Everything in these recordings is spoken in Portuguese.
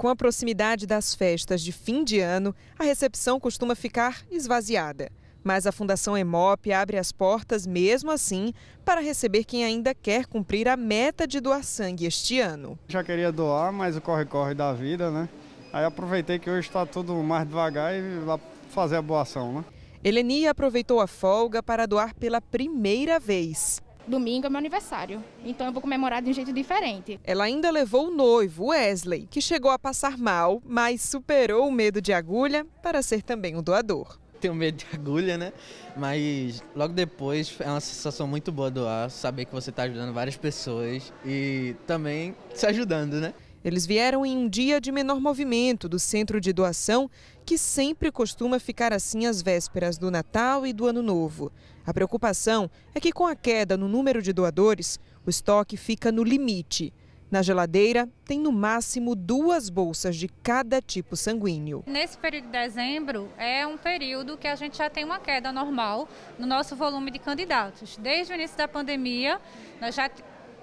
Com a proximidade das festas de fim de ano, a recepção costuma ficar esvaziada. Mas a Fundação Emop abre as portas mesmo assim para receber quem ainda quer cumprir a meta de doar sangue este ano. Já queria doar, mas o corre-corre da vida, né? Aí aproveitei que hoje está tudo mais devagar e lá fazer a boa ação, né? Eleni aproveitou a folga para doar pela primeira vez. Domingo é meu aniversário, então eu vou comemorar de um jeito diferente. Ela ainda levou o noivo, Wesley, que chegou a passar mal, mas superou o medo de agulha para ser também um doador tenho medo de agulha, né? Mas logo depois é uma sensação muito boa doar, saber que você está ajudando várias pessoas e também se ajudando, né? Eles vieram em um dia de menor movimento do centro de doação, que sempre costuma ficar assim às vésperas do Natal e do Ano Novo. A preocupação é que, com a queda no número de doadores, o estoque fica no limite. Na geladeira, tem no máximo duas bolsas de cada tipo sanguíneo. Nesse período de dezembro, é um período que a gente já tem uma queda normal no nosso volume de candidatos. Desde o início da pandemia, nós já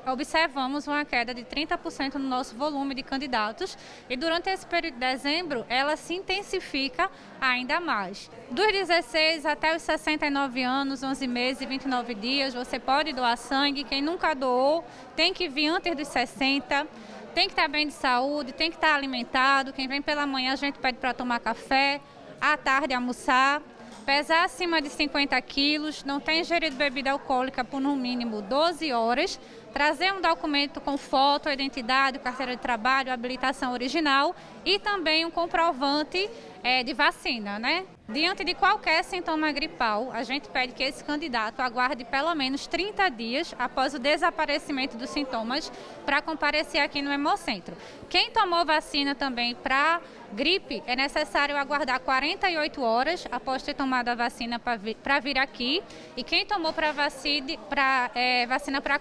observamos uma queda de 30% no nosso volume de candidatos e durante esse período de dezembro ela se intensifica ainda mais. Dos 16 até os 69 anos, 11 meses e 29 dias, você pode doar sangue. Quem nunca doou tem que vir antes dos 60 tem que estar bem de saúde, tem que estar alimentado. Quem vem pela manhã a gente pede para tomar café, à tarde almoçar, pesar acima de 50 quilos, não tem ingerido bebida alcoólica por no mínimo 12 horas, trazer um documento com foto, identidade, carteira de trabalho, habilitação original e também um comprovante é, de vacina, né? Diante de qualquer sintoma gripal, a gente pede que esse candidato aguarde pelo menos 30 dias após o desaparecimento dos sintomas para comparecer aqui no Hemocentro. Quem tomou vacina também para gripe, é necessário aguardar 48 horas após ter tomado a vacina para vir, vir, aqui. E quem tomou para vacina para é,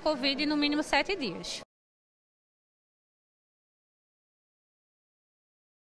Covid, no mínimo 7 dias.